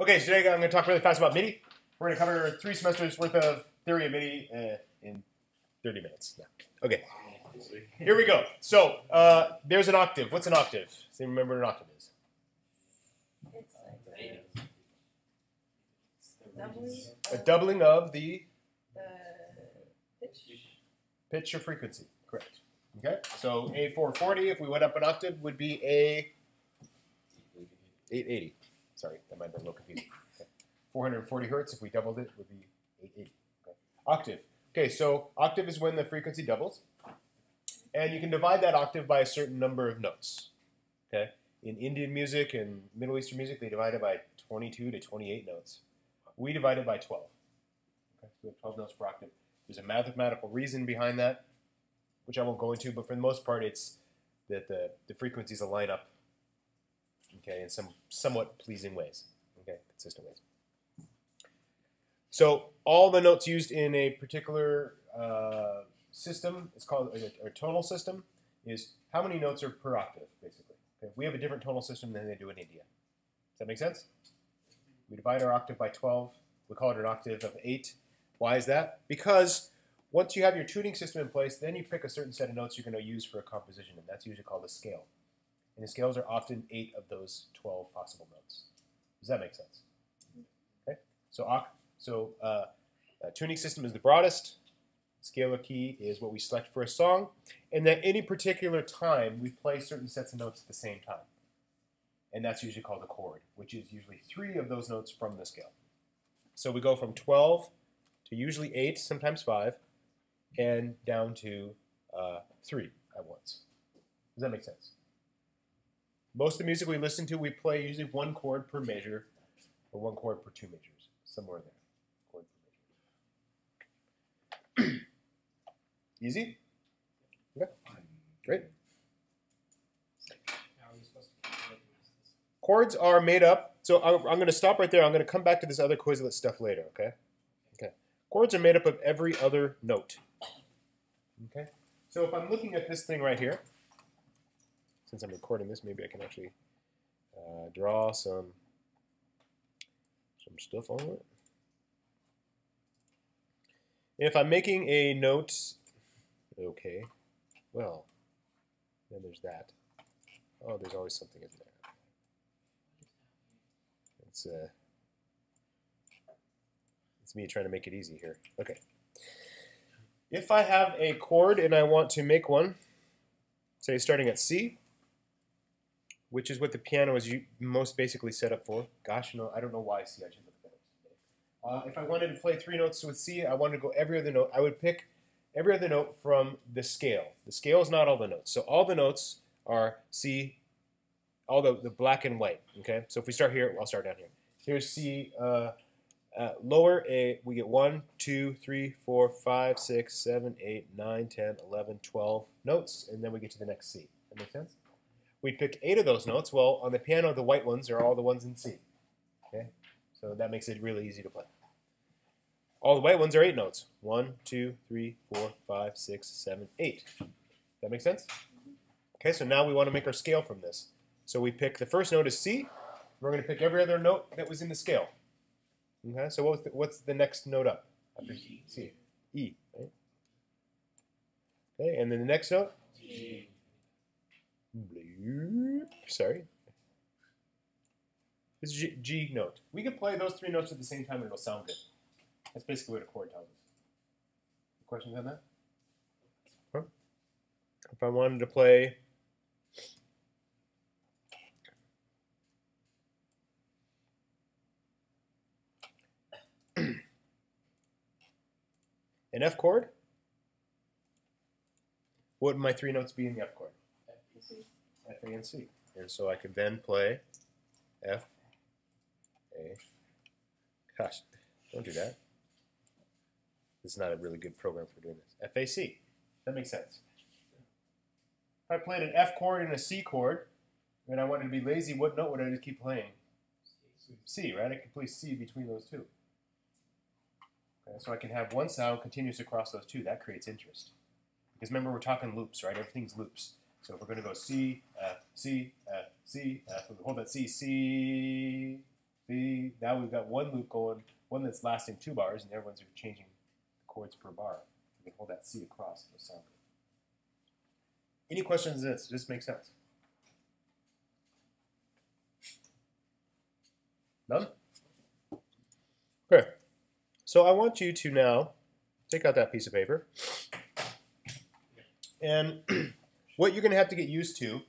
Okay, so today I'm going to talk really fast about MIDI. We're going to cover three semesters worth of theory of MIDI uh, in 30 minutes. Yeah. Okay, here we go. So uh, there's an octave. What's an octave? Does anyone remember what an octave is? It's like doubling A doubling of the the pitch. pitch or frequency. Correct. Okay, so A440, if we went up an octave, would be A 880. Sorry, that might be a little confusing. Okay. 440 hertz, if we doubled it, would be 880. Okay. Octave. Okay, so octave is when the frequency doubles. And you can divide that octave by a certain number of notes. Okay? In Indian music and Middle Eastern music, they divide it by 22 to 28 notes. We divide it by 12. Okay? So we have 12 notes per octave. There's a mathematical reason behind that, which I won't go into, but for the most part, it's that the, the frequencies align up okay, in some somewhat pleasing ways, okay, consistent ways. So all the notes used in a particular uh, system is called a, a tonal system. Is how many notes are per octave, basically. Okay? We have a different tonal system than they do in India. Does that make sense? We divide our octave by 12. We call it an octave of 8. Why is that? Because once you have your tuning system in place, then you pick a certain set of notes you're going to use for a composition, and that's usually called a scale. And the scales are often 8 of those 12 possible notes. Does that make sense? Okay. So, so uh, uh, tuning system is the broadest. Scalar key is what we select for a song. And at any particular time, we play certain sets of notes at the same time. And that's usually called a chord, which is usually three of those notes from the scale. So we go from 12 to usually 8, sometimes 5, and down to uh, 3 at once. Does that make sense? Most of the music we listen to, we play usually one chord per measure, or one chord per two measures, somewhere there. Chord per measure. Easy? Okay, great. Chords are made up. So I'm, I'm going to stop right there. I'm going to come back to this other Quizlet stuff later. Okay. Okay. Chords are made up of every other note. Okay. So if I'm looking at this thing right here, since I'm recording this, maybe I can actually uh, draw some some stuff on it. If I'm making a note, okay, well, then there's that. Oh, there's always something in there. It's uh, it's me trying to make it easy here. Okay. If I have a chord and I want to make one, say starting at C, which is what the piano is most basically set up for. Gosh, no, I don't know why C. I should look at. Uh, if I wanted to play three notes with C, I wanted to go every other note. I would pick every other note from the scale. The scale is not all the notes. So all the notes are C, all the, the black and white. Okay, so if we start here, I'll start down here. Here's C. Uh, uh, lower A, we get 1, 2, 3, 4, 5, 6, 7, 8, 9, 10, 11, 12 notes, and then we get to the next C. That make sense? We pick eight of those notes. Well, on the piano, the white ones are all the ones in C. Okay, so that makes it really easy to play. All the white ones are eight notes. One, two, three, four, five, six, seven, eight. That make sense? Okay, so now we want to make our scale from this. So we pick the first note is C. We're going to pick every other note that was in the scale. Okay, so what's the, what's the next note up after C? E, right? Okay, and then the next note? Bleep. Sorry. This is G, G note. We can play those three notes at the same time and it'll sound good. That's basically what a chord tells us. Questions on that? Huh? If I wanted to play an F chord, what would my three notes be in the F chord? F, A, and C. And so I could then play F, A. Gosh, don't do that. This is not a really good program for doing this. F, A, C. That makes sense. If I played an F chord and a C chord, and I wanted to be lazy, what note would I just keep playing? C, right? I can play C between those two. Okay, so I can have one sound continuous across those two. That creates interest. Because remember, we're talking loops, right? Everything's loops. So if we're going to go C, F, C, F, C, F, we hold that C, C, See, now we've got one loop going, one that's lasting two bars, and the other ones changing chords per bar. We can hold that C across. It'll sound good. Any questions on this? Does this make sense? None? Okay. So I want you to now take out that piece of paper. And what you're going to have to get used to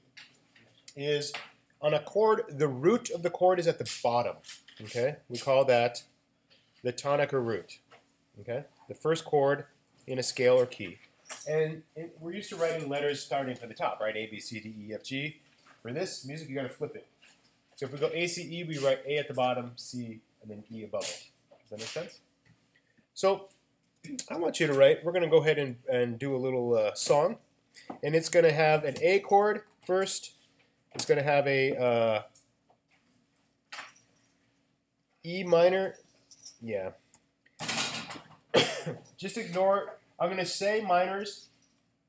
is on a chord, the root of the chord is at the bottom. Okay? We call that the tonic or root. Okay? The first chord in a scale or key. And it, we're used to writing letters starting from the top, right? A, B, C, D, E, F, G. For this music, you got to flip it. So if we go A, C, E, we write A at the bottom, C, and then E above it. Does that make sense? So I want you to write, we're going to go ahead and, and do a little uh, song. And it's going to have an A chord first. It's going to have a uh, E minor. Yeah. Just ignore, I'm going to say minors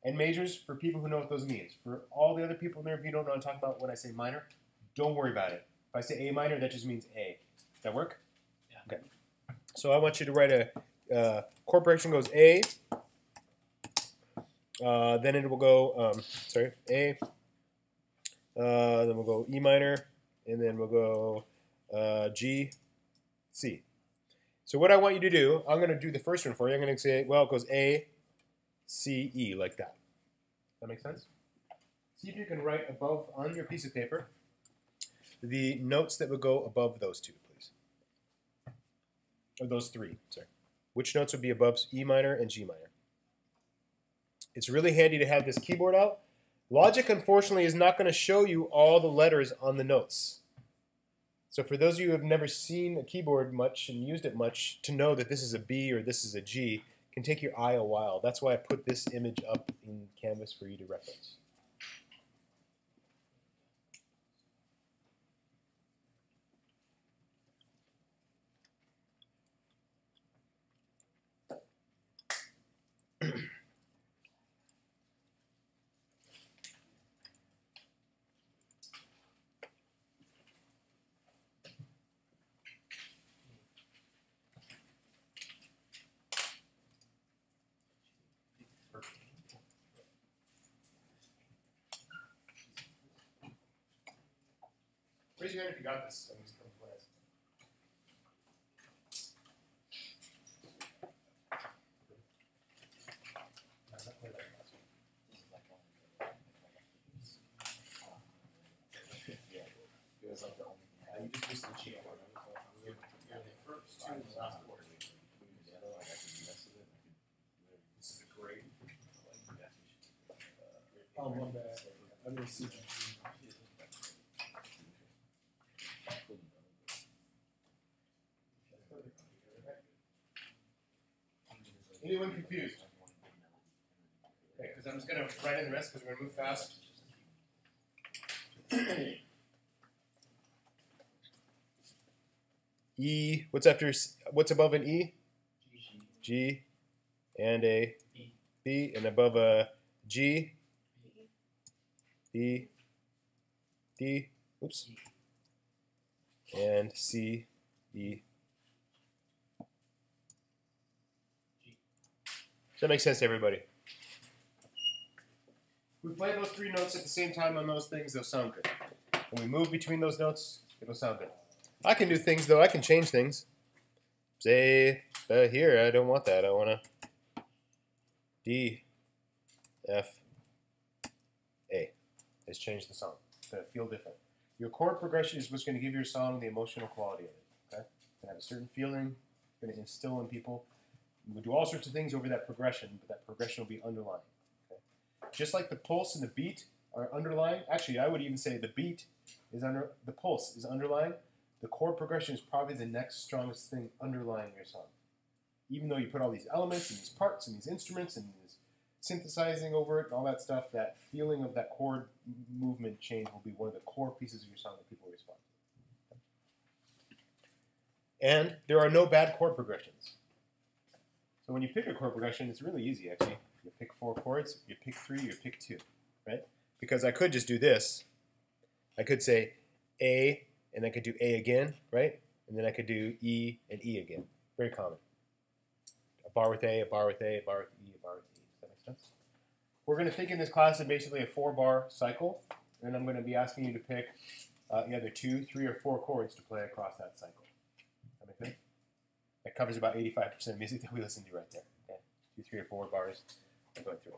and majors for people who know what those means. For all the other people in there, if you don't know what I'm talking about when I say minor, don't worry about it. If I say A minor, that just means A. Does that work? Yeah. Okay. So I want you to write a uh, chord progression goes A. Uh, then it will go, um, sorry, A. Uh, then we'll go E minor, and then we'll go uh, G, C. So what I want you to do, I'm going to do the first one for you. I'm going to say, well, it goes A, C, E, like that. That makes sense? See if you can write above on your piece of paper the notes that would go above those two, please. Or those three, sorry. Which notes would be above E minor and G minor? It's really handy to have this keyboard out. Logic, unfortunately, is not going to show you all the letters on the notes. So for those of you who have never seen a keyboard much and used it much, to know that this is a B or this is a G can take your eye a while. That's why I put this image up in Canvas for you to reference. Raise your hand if you got this. I'm just gonna play it. I'm not playing that last one. Uh, you just missed the G chord. Yeah, the first two and the last chord. This is a great. Oh, my bad. I didn't see that. Anyone confused? Okay, because I'm just gonna write in the rest because we're gonna move fast. E. What's after? What's above an E? G, and a B, and above a G, B, D. Oops. And C, E. Does that make sense to everybody? We play those three notes at the same time on those things, they'll sound good. When we move between those notes, it'll sound good. I can do things though, I can change things. Say, uh, here, I don't want that. I want to D, F. Let's change the song. It's going to feel different. Your chord progression is what's going to give your song the emotional quality of it. Okay? It's going to have a certain feeling, it's going to instill in people. We do all sorts of things over that progression, but that progression will be underlying. Okay? Just like the pulse and the beat are underlying. Actually, I would even say the beat is under the pulse is underlying. The chord progression is probably the next strongest thing underlying your song. Even though you put all these elements and these parts and these instruments and synthesizing over it and all that stuff, that feeling of that chord movement change will be one of the core pieces of your song that people respond to. And there are no bad chord progressions. So when you pick a chord progression, it's really easy actually. You pick four chords, you pick three, you pick two, right? Because I could just do this. I could say A, and I could do A again, right? and then I could do E and E again. Very common. A bar with A, a bar with A, a bar with E, a bar with E. Does that make sense? We're going to think in this class of basically a four bar cycle, and I'm going to be asking you to pick uh, either two, three, or four chords to play across that cycle. That make sense? That covers about 85% of music that we listen to right there. Okay? Two, three, or four bars I'm going through.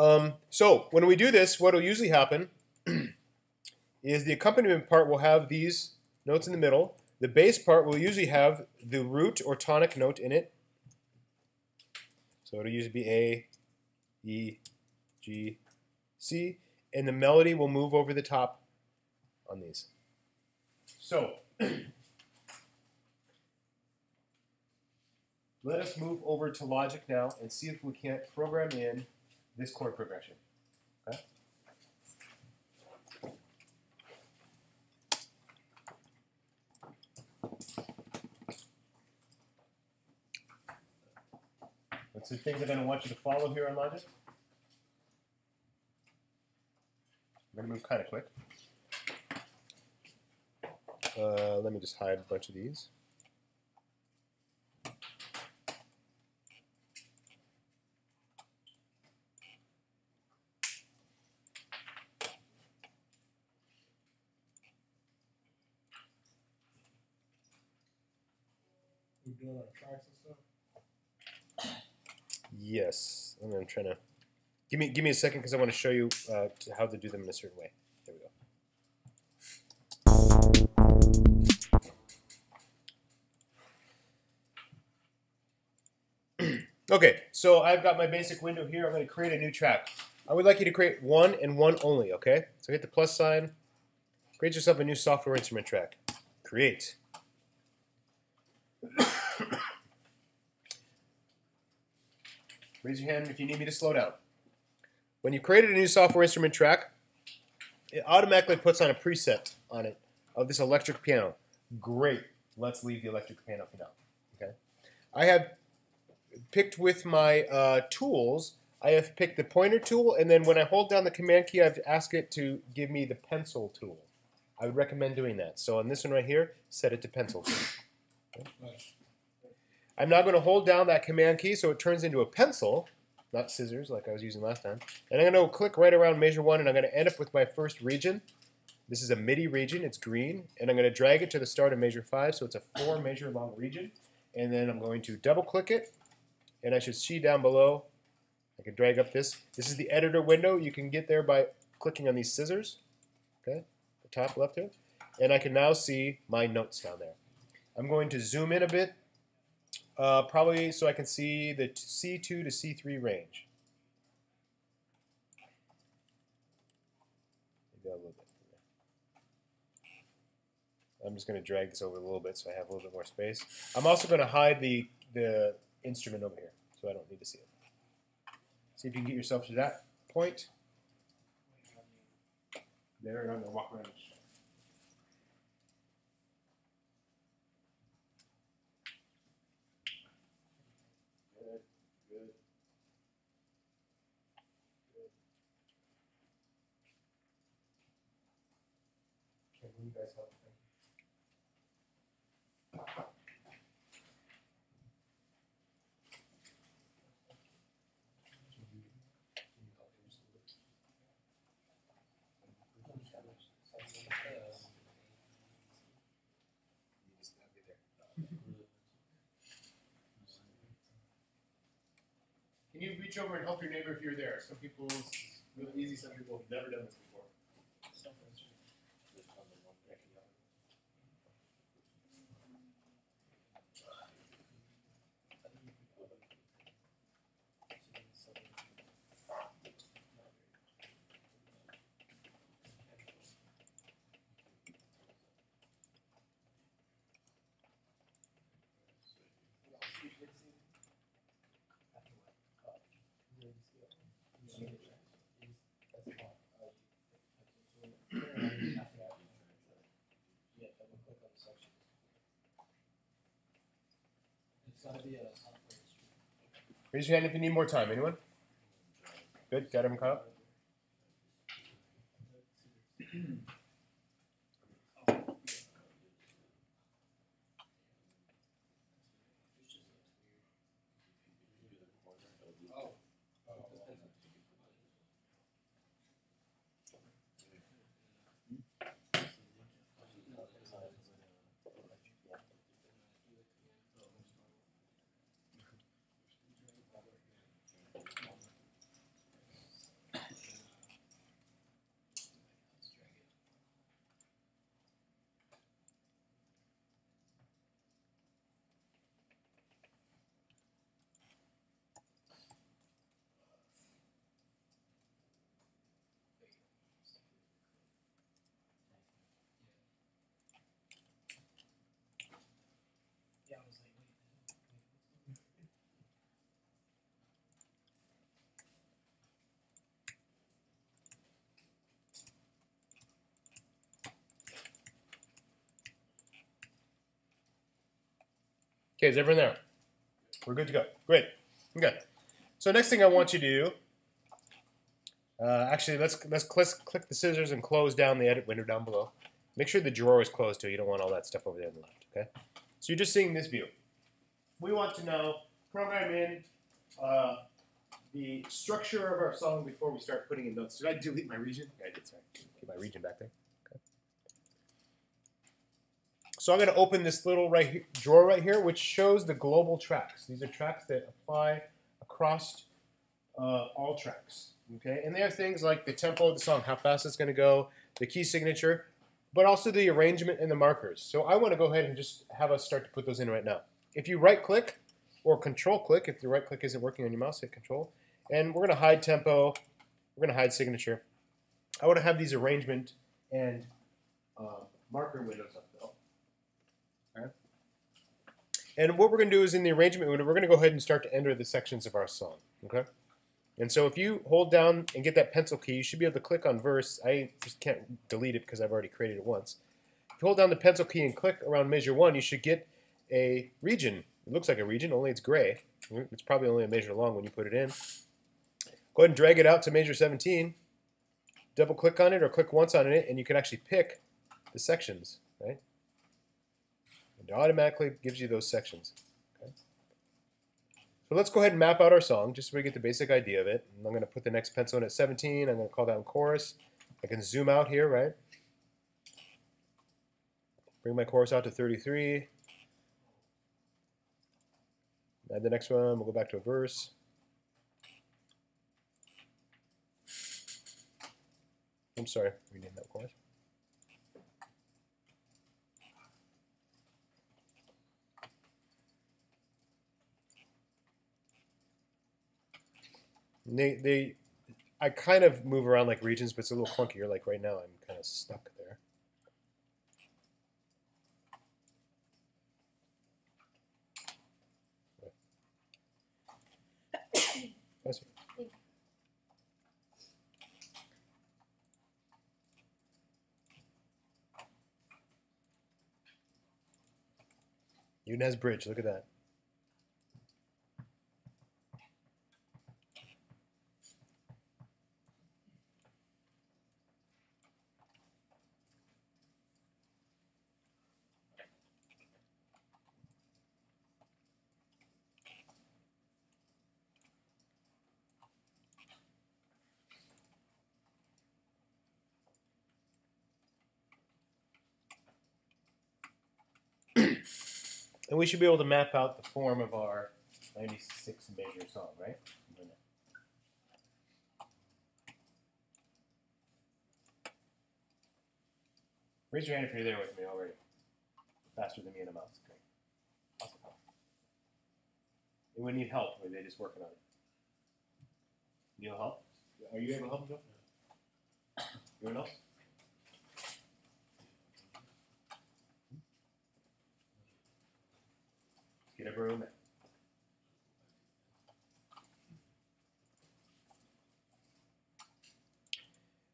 Um, so when we do this, what will usually happen is the accompaniment part will have these notes in the middle. The bass part will usually have the root or tonic note in it. So it'll usually be A, E, G, C, and the melody will move over the top on these. So let us move over to Logic now and see if we can't program in this chord progression. Okay? The things I'm going to want you to follow here on Logic? I'm going to move kind of quick. Uh, let me just hide a bunch of these. We doing our tracks and stuff. Yes, and I'm trying to give me give me a second because I want to show you uh, to how to do them in a certain way. There we go. okay, so I've got my basic window here. I'm going to create a new track. I would like you to create one and one only. Okay, so hit the plus sign. Create yourself a new software instrument track. Create. Raise your hand if you need me to slow down. When you created a new software instrument track, it automatically puts on a preset on it of this electric piano. Great. Let's leave the electric piano for now. Okay. I have picked with my uh, tools. I have picked the pointer tool, and then when I hold down the command key, I've asked it to give me the pencil tool. I would recommend doing that. So on this one right here, set it to pencil tool. Nice. I'm now going to hold down that command key so it turns into a pencil, not scissors like I was using last time. And I'm going to click right around measure one and I'm going to end up with my first region. This is a MIDI region, it's green, and I'm going to drag it to the start of measure five so it's a four measure long region. And then I'm going to double click it and I should see down below. I can drag up this. This is the editor window. You can get there by clicking on these scissors, okay, the top left here. And I can now see my notes down there. I'm going to zoom in a bit uh, probably so I can see the C2 to C3 range. I'm just going to drag this over a little bit so I have a little bit more space. I'm also going to hide the, the instrument over here so I don't need to see it. See if you can get yourself to that point. There, and I'm going to walk around. Good, good. Good. Okay, will you guys there. Can you reach over and help your neighbor if you're there? Some people, it's really easy. Some people have never done this before. Raise your hand if you need more time. Anyone? Good. Got him caught up. Okay, is everyone there? We're good to go. Great. Okay. So next thing I want you to do, uh, actually, let's let's click, click the scissors and close down the edit window down below. Make sure the drawer is closed too. You don't want all that stuff over there on the left. Okay. So you're just seeing this view. We want to know program in uh, the structure of our song before we start putting in notes. Did I delete my region? Yeah, I did. Sorry. Get my region back there. Okay. So I'm going to open this little right here, drawer right here, which shows the global tracks. These are tracks that apply across uh, all tracks. Okay, and they have things like the tempo of the song, how fast it's going to go, the key signature, but also the arrangement and the markers. So I want to go ahead and just have us start to put those in right now. If you right click or control click, if the right click isn't working on your mouse, hit control. And we're going to hide tempo, we're going to hide signature. I want to have these arrangement and uh, marker windows up though. Okay. And what we're going to do is in the arrangement window, we're going to go ahead and start to enter the sections of our song. Okay. And so if you hold down and get that pencil key, you should be able to click on verse. I just can't delete it because I've already created it once. If you hold down the pencil key and click around measure one, you should get a region. It looks like a region, only it's gray. It's probably only a measure long when you put it in. Go ahead and drag it out to measure 17. Double click on it or click once on it, and you can actually pick the sections, right? It automatically gives you those sections. Okay? So let's go ahead and map out our song just so we get the basic idea of it. And I'm going to put the next pencil in at 17. I'm going to call down chorus. I can zoom out here, right? Bring my chorus out to 33. Add the next one. We'll go back to a verse. I'm sorry, rename that chorus. They, they, I kind of move around like regions, but it's a little clunkier. Like right now, I'm kind of stuck there. That's Nunez Bridge, look at that. And we should be able to map out the form of our 96 measure song, right? Raise your hand if you're there with me already. Faster than me and a mouse. Great. Awesome. Anyone need help, or are they just working on it? Need help? Are you able to help, Joe? You want broom.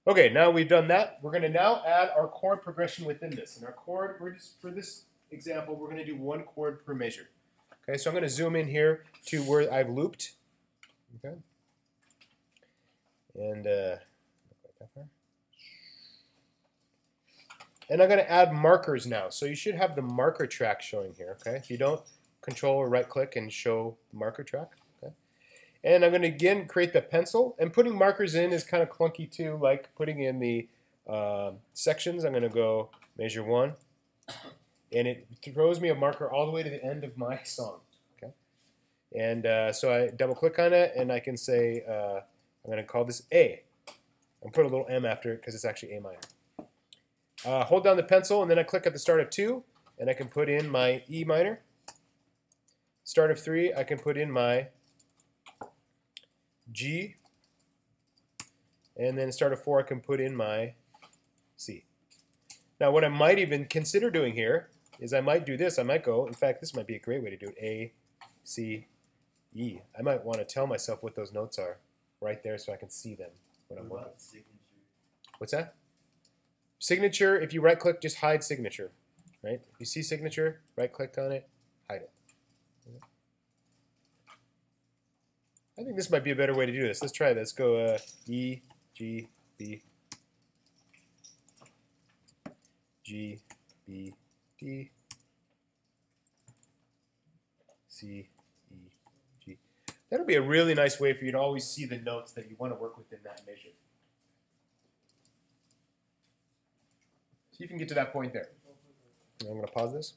Okay, now we've done that. We're going to now add our chord progression within this. And our chord, just, for this example, we're going to do one chord per measure. Okay, so I'm going to zoom in here to where I've looped. Okay. And, uh, and I'm going to add markers now. So you should have the marker track showing here. Okay, if you don't, control or right click and show marker track. Okay. And I'm going to again create the pencil. And putting markers in is kind of clunky too, like putting in the uh, sections. I'm going to go measure one. And it throws me a marker all the way to the end of my song. Okay. And uh, so I double click on it and I can say, uh, I'm going to call this A. And put a little M after it because it's actually A minor. Uh, hold down the pencil and then I click at the start of two and I can put in my E minor. Start of three, I can put in my G. And then start of four, I can put in my C. Now what I might even consider doing here is I might do this. I might go, in fact, this might be a great way to do it. A, C, E. I might want to tell myself what those notes are right there so I can see them when I'm working. What's that? Signature, if you right click, just hide signature. Right? If You see signature, right click on it. I think this might be a better way to do this. Let's try this. Go uh, E, G, B, G, B, D, C, E, G. That'll be a really nice way for you to always see the notes that you want to work with in that measure. If you can get to that point there. I'm going to pause this.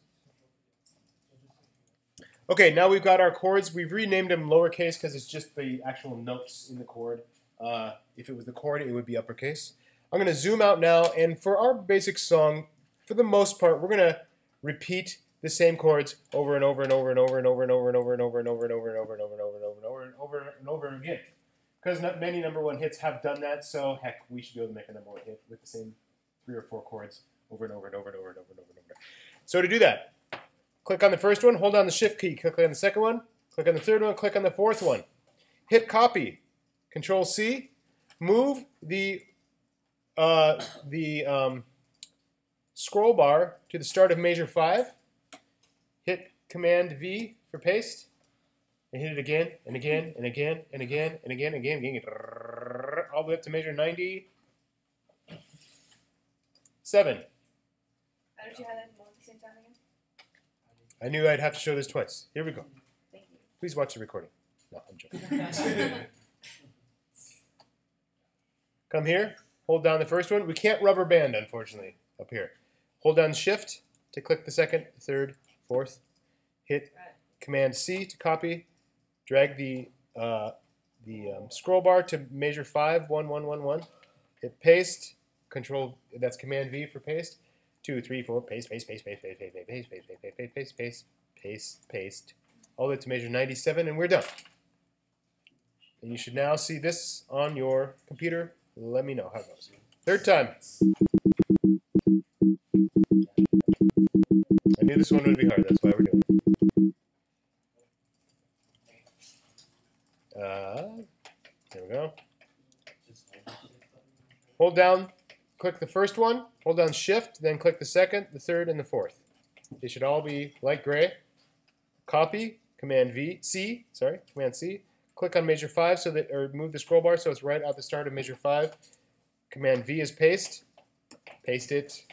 Okay, now we've got our chords. We've renamed them lowercase because it's just the actual notes in the chord. Uh, if it was the chord, it would be uppercase. I'm going to zoom out now, and for our basic song, for the most part, we're going to repeat the same chords over and over and over and over and over and over and over and over and over and over and over and over and over and over and over and over and over again. Because many number one hits have done that, so heck, we should be able to make a number one hit with the same three or four chords over and over and over and over and over and over and over. So to do that, click on the first one, hold down the shift key, click on the second one, click on the third one, click on the fourth one. Hit copy, control C, move the uh, the um, scroll bar to the start of measure five, hit command V for paste, and hit it again and again and again and again and again and again, and again all the way up to measure 97. How did you highlight them all at the same time again? I knew I'd have to show this twice. Here we go. Thank you. Please watch the recording. No, I'm joking. Come here, hold down the first one. We can't rubber band, unfortunately, up here. Hold down shift to click the second, third, fourth. Hit command C to copy. Drag the uh, the um, scroll bar to measure five, one, one, one, one. Hit paste. Control. That's command V for paste. Two, three, four. Paste, paste, paste, paste, paste, paste, paste, paste, paste, paste, paste, paste, paste, paste, paste. All the way to measure 97, and we're done. And you should now see this on your computer. Let me know how it goes. Third time. I knew this one would be hard. That's why we're doing it. Uh, there we go. Hold down, click the first one, hold down shift, then click the second, the third, and the fourth. They should all be light gray. Copy, command V, C, sorry, command C. Click on measure five so that, or move the scroll bar so it's right at the start of measure five. Command V is paste. Paste it.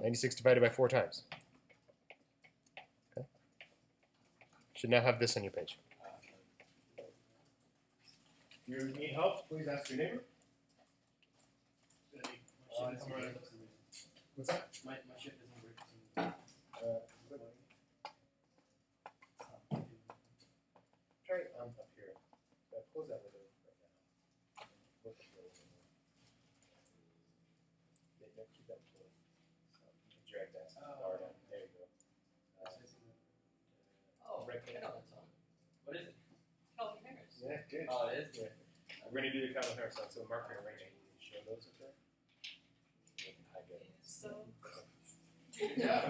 96 divided by four times. Okay. Should now have this on your page. If you need help, please ask your neighbor. What's that? My, my ship doesn't work. Uh, try um, up here. Uh, close that window right now. Look at the window. Yeah, yeah, keep that closed. So you can drag that bar down. There you go. Uh, Oh, Right I know that song. What is it? Calvin Harris. yeah, good. Oh, it is? Yeah. We're gonna do the Calvin Harris song, so mark your arranging. Show those up there. You can hide it. So. Yeah,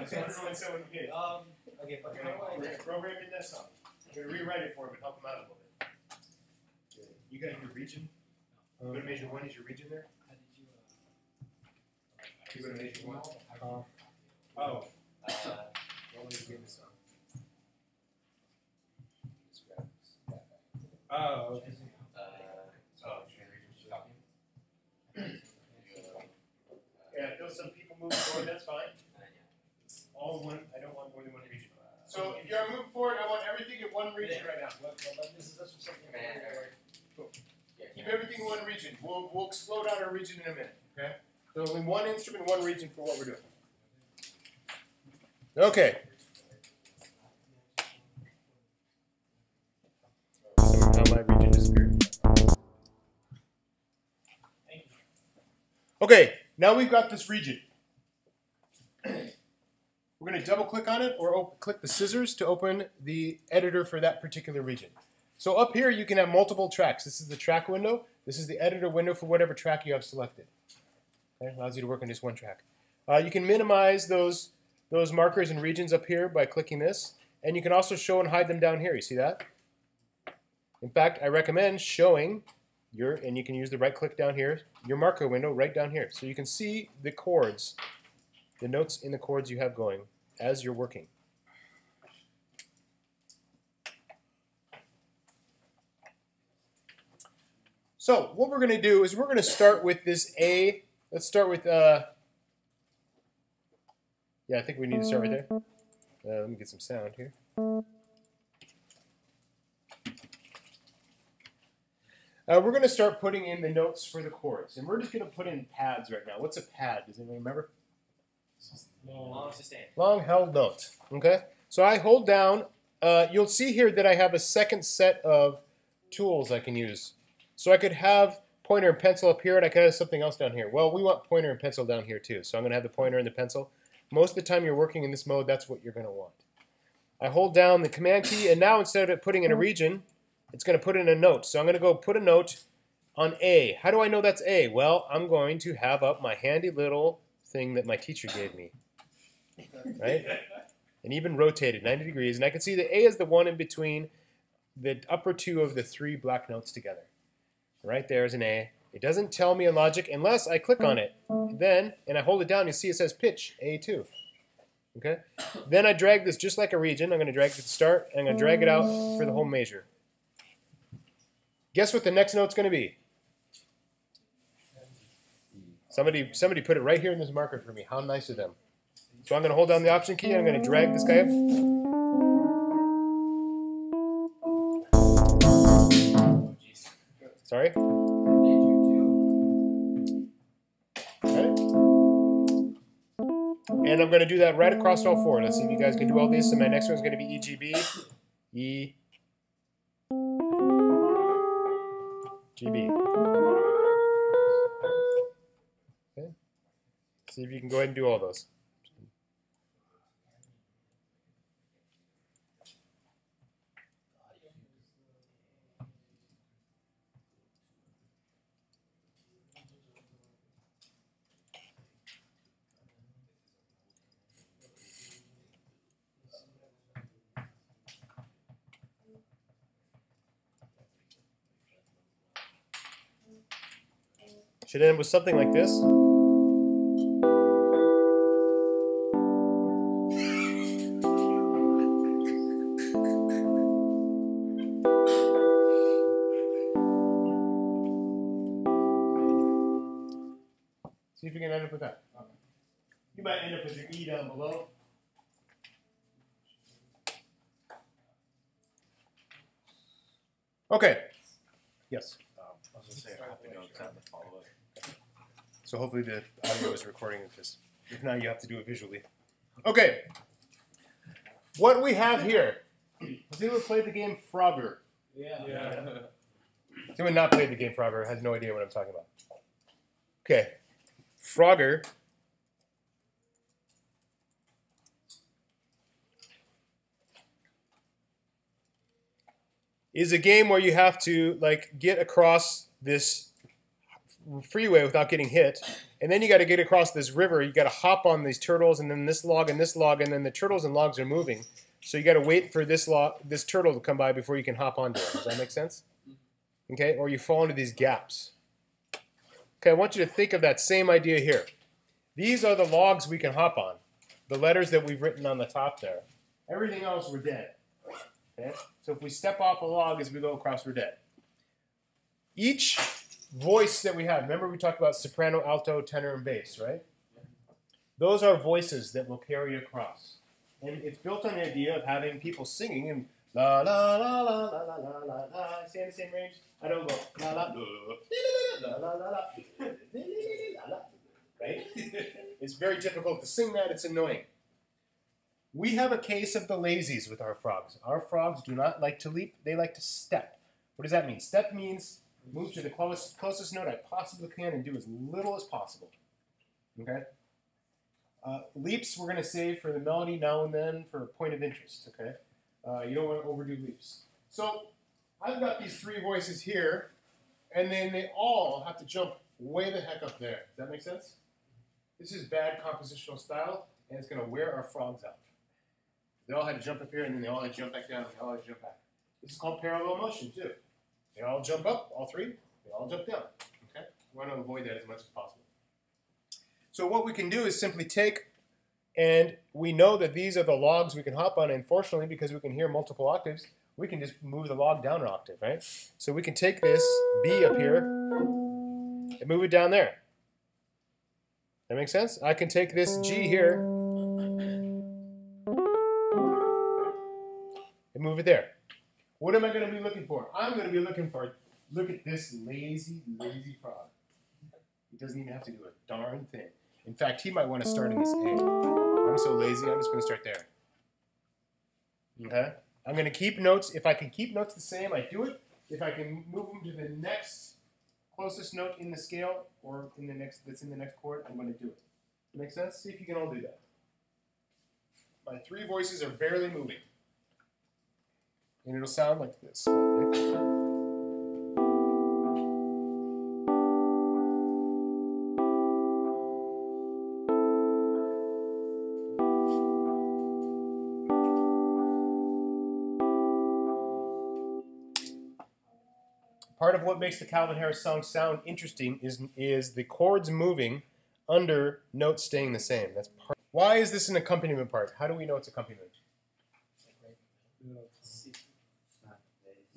when we Um, okay, but We're we're gonna program in that song. We're gonna rewrite it for him and help him out a little bit. You got your region? Go to measure one, is your region there? How did you, You to measure one. uh, Oh. uh, What was the. Oh, okay. uh, Oh, Yeah, if some people move forward, that's fine. All one, I don't want more than one region. So if you're moving forward, I want everything in one region right now. Well, well, this is just for something. Man, yeah, Keep everything in one region. We'll, we'll explode out our region in a minute, okay? So only one instrument, one region for what we're doing. Okay. Somehow my region disappeared. Okay, now we've got this region. We're going to double click on it or click the scissors to open the editor for that particular region. So up here you can have multiple tracks. This is the track window. This is the editor window for whatever track you have selected. Okay, allows you to work on just one track. Uh, you can minimize those those markers and regions up here by clicking this, and you can also show and hide them down here. You see that? In fact, I recommend showing your, and you can use the right click down here, your marker window right down here, so you can see the chords, the notes in the chords you have going as you're working. So what we're going to do is we're going to start with this A. Let's start with, uh, yeah, I think we need to start right there. Uh, let me get some sound here. Uh, we're going to start putting in the notes for the chords, and we're just going to put in pads right now. What's a pad? Does anyone remember? Long held note. Okay. So I hold down. Uh, you'll see here that I have a second set of tools I can use. So I could have pointer and pencil up here, and I could have something else down here. Well, we want pointer and pencil down here too. So I'm going to have the pointer and the pencil. Most of the time you're working in this mode, that's what you're going to want. I hold down the command key, and now instead of it putting in a region, it's going to put in a note. So I'm going to go put a note on A. How do I know that's A? Well, I'm going to have up my handy little thing that my teacher gave me. Right? And even rotated 90 degrees. And I can see that A is the one in between the upper two of the three black notes together. Right there is an A. It doesn't tell me in logic unless I click on it. Then, and I hold it down, you see it says pitch, A2. Okay? Then I drag this just like a region. I'm going to drag it to the start, and I'm going to drag it out for the whole measure. Guess what the next note's going to be? Somebody, somebody put it right here in this marker for me. How nice of them. So I'm going to hold down the option key, and I'm going to drag this guy up. Sorry? Okay. And I'm going to do that right across all four. Let's see if you guys can do all these. So my next one's going to be EGB. E. See if you can go ahead and do all those. Should end with something like this. To go to the follow-up. So hopefully the audio is recording this. If not, you have to do it visually. Okay. What we have here. Has anyone played the game Frogger? Yeah. Yeah. Has anyone not played the game Frogger? Has no idea what I'm talking about. Okay. Frogger. Is a game where you have to like get across this freeway without getting hit, and then you got to get across this river. You got to hop on these turtles, and then this log and this log, and then the turtles and logs are moving. So you got to wait for this log, this turtle to come by before you can hop onto it. Does that make sense? Okay, or you fall into these gaps. Okay, I want you to think of that same idea here. These are the logs we can hop on, the letters that we've written on the top there. Everything else we're dead. Okay, so if we step off a log as we go across, we're dead. Each voice that we have, remember we talked about soprano, alto, tenor, and bass, right? Those are voices that will carry across. And it's built on the idea of having people singing and la la la la la la la la la. Stay in the same range. I don't go la la la la la la la la. Right? It's very difficult to sing that. It's annoying. We have a case of the lazies with our frogs. Our frogs do not like to leap; they like to step. What does that mean? Step means move to the closest closest note I possibly can and do as little as possible. Okay. Uh, leaps we're going to save for the melody now and then for a point of interest. Okay. Uh, you don't want to overdo leaps. So I've got these three voices here, and then they all have to jump way the heck up there. Does that make sense? This is bad compositional style, and it's going to wear our frogs out. They all had to jump up here, and then they all had to jump back down, and they all had to jump back. This is called parallel motion, too. They all jump up, all three. They all jump down. Okay? We want to avoid that as much as possible. So what we can do is simply take, and we know that these are the logs we can hop on, and fortunately, because we can hear multiple octaves, we can just move the log down an octave, right? So we can take this B up here and move it down there. That makes sense? I can take this G here and move it there. What am I going to be looking for? I'm going to be looking for, look at this lazy, lazy frog. He doesn't even have to do a darn thing. In fact, he might want to start in this A. I'm so lazy, I'm just going to start there. Okay? I'm going to keep notes. If I can keep notes the same, I do it. If I can move them to the next closest note in the scale or in the next that's in the next chord, I'm going to do it. Make sense? See if you can all do that. My three voices are barely moving. And it'll sound like this. Part of what makes the Calvin Harris song sound interesting is is the chords moving under notes staying the same. That's part. Why is this an accompaniment part? How do we know it's accompaniment?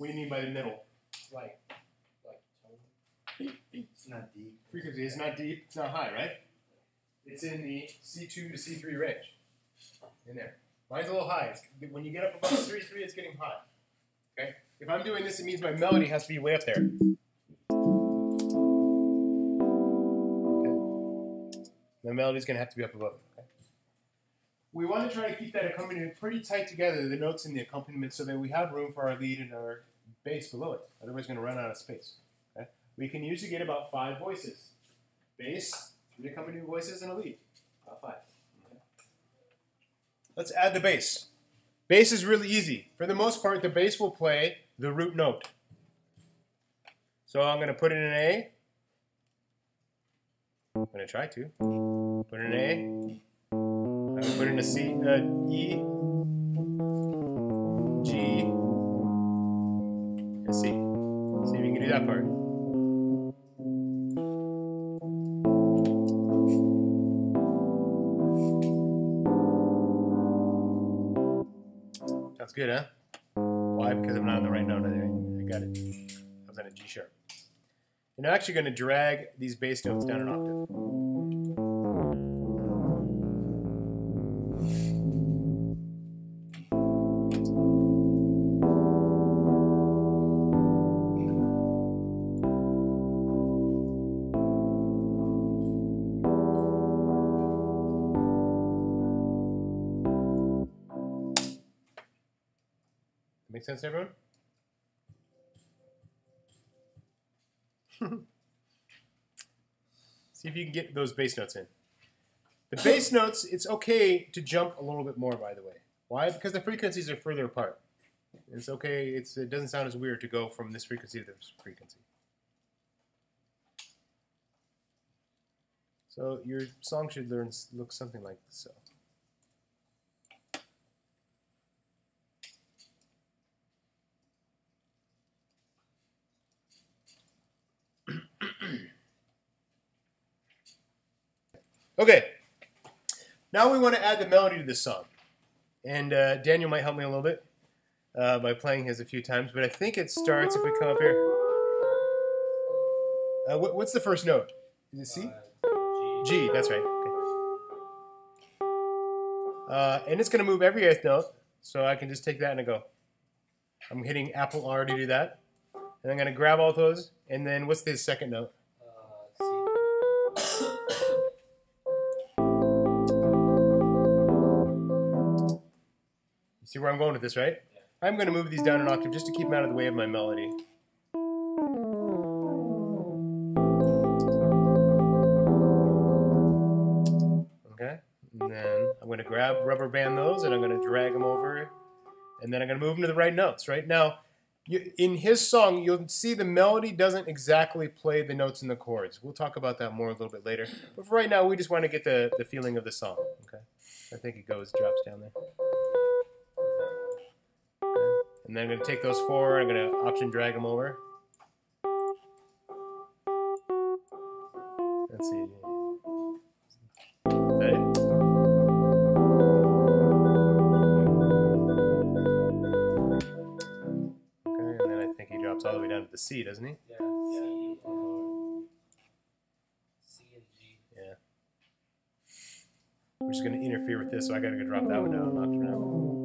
What do you mean by the middle? Like, like tone. It's not deep. Frequency is not deep, it's not high, right? It's in the C2 to C3 range. In there. Mine's a little high. It's, when you get up above C3, it's getting high. Okay? If I'm doing this, it means my melody has to be way up there. Okay? My melody's going to have to be up above. Okay? We want to try to keep that accompaniment pretty tight together, the notes in the accompaniment, so that we have room for our lead and our bass below it. Otherwise, going to run out of space. Okay? We can usually get about five voices. Bass, three accompanying voices, and a lead. About five. Okay. Let's add the bass. Bass is really easy. For the most part, the bass will play the root note. So I'm going to put in an A. I'm going to try to. Put in an A. I'm going to put in a C, uh, E, that part. Sounds good, huh? Why? Because I'm not on the right note. I got it. I was on a G sharp. And I'm actually going to drag these bass notes down an octave. Everyone? See if you can get those bass notes in. The bass notes, it's okay to jump a little bit more, by the way. Why? Because the frequencies are further apart. It's okay, it's, it doesn't sound as weird to go from this frequency to this frequency. So your song should learn look something like so. Okay. Now we want to add the melody to this song. And uh, Daniel might help me a little bit uh, by playing his a few times, but I think it starts if we come up here. Uh, what, what's the first note? Is it C? Uh, G, that's right. Okay. Uh, and it's going to move every eighth note, so I can just take that and I go. I'm hitting Apple R to do that. And I'm going to grab all those, and then what's the second note? Where I'm going with this, right? I'm going to move these down an octave just to keep them out of the way of my melody. Okay? And then I'm going to grab rubber band those and I'm going to drag them over. And then I'm going to move them to the right notes, right? Now, you, in his song, you'll see the melody doesn't exactly play the notes and the chords. We'll talk about that more a little bit later. But for right now, we just want to get the, the feeling of the song. Okay? I think it goes, drops down there. And then I'm going to take those four, I'm going to option drag them over. Let's see. Is? Okay, and then I think he drops all the way down to the C, doesn't he? Yeah, C C and G. Yeah. We're just going to interfere with this, so I got to go drop that one down. Octave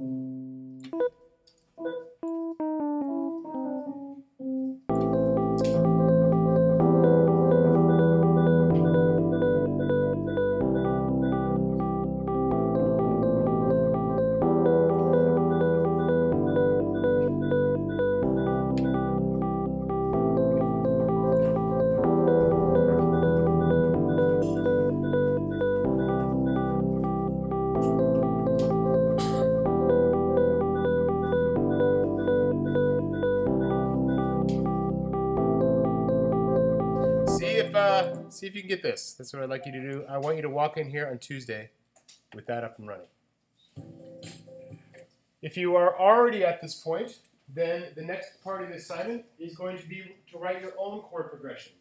if you can get this. That's what I'd like you to do. I want you to walk in here on Tuesday with that up and running. If you are already at this point, then the next part of the assignment is going to be to write your own chord progression.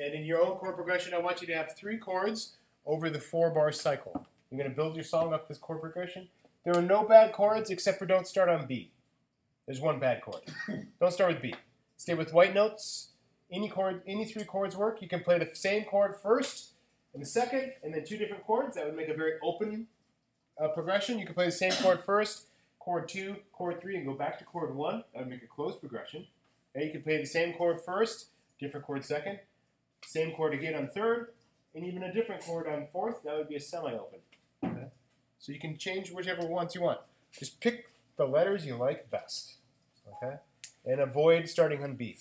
And in your own chord progression, I want you to have three chords over the four bar cycle. You're going to build your song up this chord progression. There are no bad chords except for don't start on B. There's one bad chord. don't start with B. Stay with white notes. Any chord, any three chords work. You can play the same chord first and the second, and then two different chords. That would make a very open uh, progression. You can play the same chord first, chord two, chord three, and go back to chord one. That would make a closed progression. And you can play the same chord first, different chord second, same chord again on third, and even a different chord on fourth. That would be a semi-open. Okay? So you can change whichever ones you want. Just pick the letters you like best. Okay? And avoid starting on B.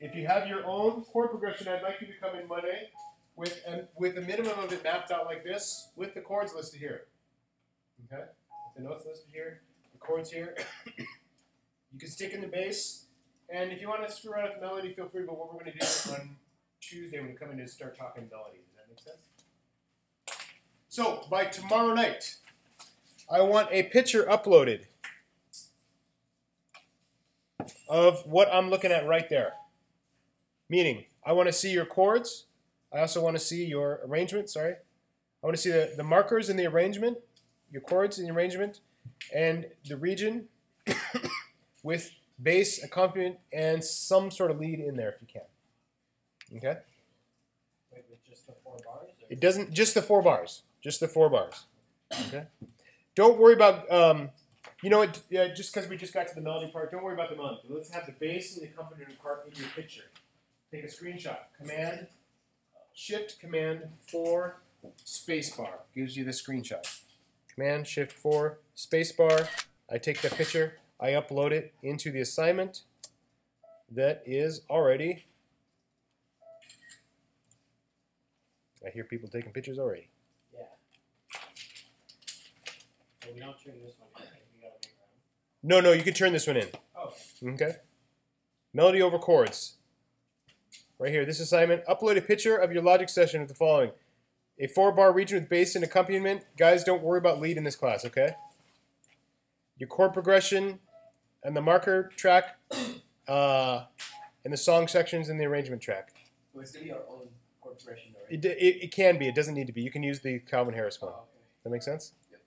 If you have your own chord progression, I'd like you to come in Monday with and with a minimum of it mapped out like this, with the chords listed here. Okay, the notes listed here, the chords here. you can stick in the bass, and if you want to screw around with the melody, feel free. But what we're going to do on Tuesday when we come in is start talking melody. Does that make sense? So by tomorrow night, I want a picture uploaded of what I'm looking at right there. Meaning, I want to see your chords. I also want to see your arrangement. Sorry. I want to see the, the markers in the arrangement, your chords in the arrangement, and the region with bass, accompaniment, and some sort of lead in there if you can. Okay? Wait, just the four bars? It doesn't, just the four bars. Just the four bars. Okay? Don't worry about, um, you know what, yeah, just because we just got to the melody part, don't worry about the melody. Let's have the bass and the accompaniment part in your picture. Take a screenshot. Command, Shift, Command, 4, spacebar. Gives you the screenshot. Command, Shift, 4, spacebar. I take the picture. I upload it into the assignment that is already. I hear people taking pictures already. Yeah. Well, we don't turn this one in. We gotta make. No, no, you can turn this one in. Oh. Okay. Melody over chords. Right here, this assignment. Upload a picture of your logic session with the following. A four bar region with bass and accompaniment. Guys, don't worry about lead in this class, okay? Your chord progression and the marker track, uh, and the song sections and the arrangement track. Well, it's gonna be our own chord progression, right? It, it, it can be, it doesn't need to be. You can use the Calvin Harris one. Oh, okay. That make sense? Yep.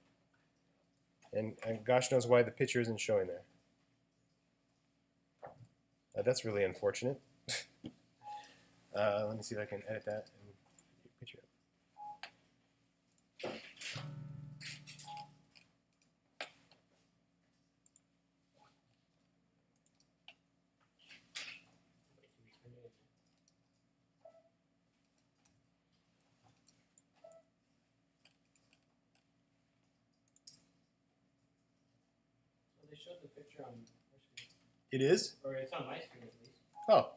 And, and gosh knows why the picture isn't showing there. Uh, that's really unfortunate. Uh, let me see if I can edit that and picture it. Wait till we turn it in. So they showed the picture on our screen. It is? Or it's on my screen at least. Oh,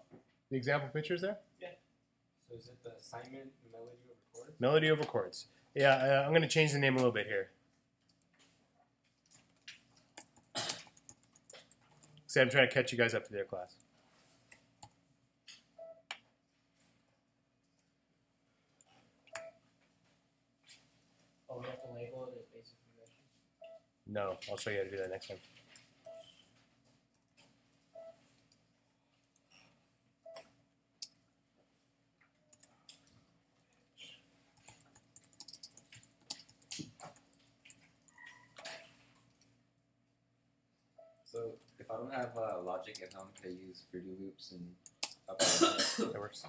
the example picture's there? Yeah. So is it the assignment melody over chords? Melody over chords. Yeah, uh, I'm going to change the name a little bit here. See, I'm trying to catch you guys up to their class. Oh, we have to label it as basic progression. No, I'll show you how to do that next time. So if I don't have uh, Logic at home. Can I use Fruity Loops and it? That works.